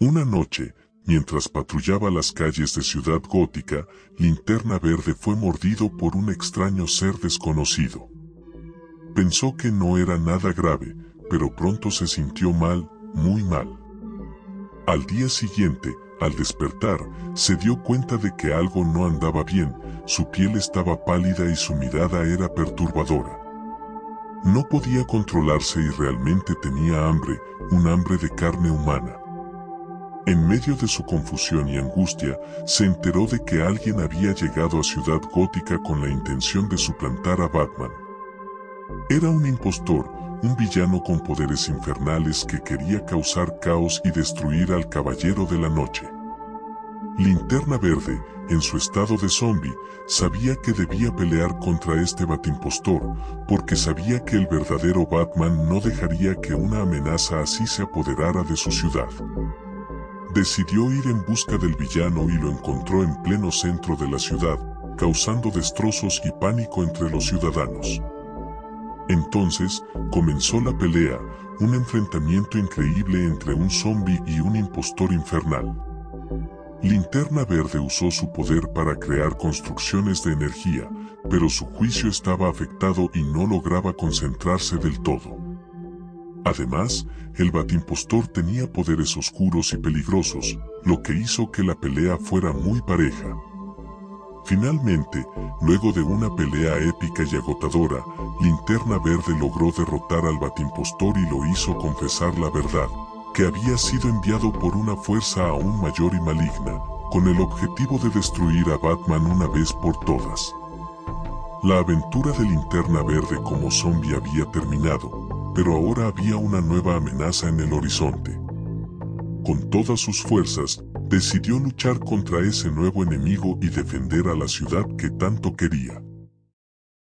Una noche, mientras patrullaba las calles de Ciudad Gótica, Linterna Verde fue mordido por un extraño ser desconocido. Pensó que no era nada grave, pero pronto se sintió mal, muy mal. Al día siguiente, al despertar, se dio cuenta de que algo no andaba bien, su piel estaba pálida y su mirada era perturbadora. No podía controlarse y realmente tenía hambre, un hambre de carne humana. En medio de su confusión y angustia, se enteró de que alguien había llegado a Ciudad Gótica con la intención de suplantar a Batman. Era un impostor, un villano con poderes infernales que quería causar caos y destruir al Caballero de la Noche. Linterna Verde, en su estado de zombie, sabía que debía pelear contra este batimpostor, porque sabía que el verdadero Batman no dejaría que una amenaza así se apoderara de su ciudad. Decidió ir en busca del villano y lo encontró en pleno centro de la ciudad, causando destrozos y pánico entre los ciudadanos. Entonces, comenzó la pelea, un enfrentamiento increíble entre un zombie y un impostor infernal. Linterna Verde usó su poder para crear construcciones de energía, pero su juicio estaba afectado y no lograba concentrarse del todo. Además, el batimpostor tenía poderes oscuros y peligrosos, lo que hizo que la pelea fuera muy pareja. Finalmente, luego de una pelea épica y agotadora, Linterna Verde logró derrotar al batimpostor y lo hizo confesar la verdad, que había sido enviado por una fuerza aún mayor y maligna, con el objetivo de destruir a Batman una vez por todas. La aventura de Linterna Verde como zombie había terminado, pero ahora había una nueva amenaza en el horizonte. Con todas sus fuerzas, decidió luchar contra ese nuevo enemigo y defender a la ciudad que tanto quería.